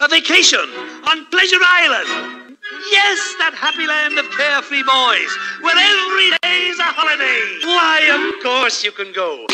a vacation on Pleasure Island. Yes, that happy land of carefree boys, where every day's a holiday. Why, of course you can go.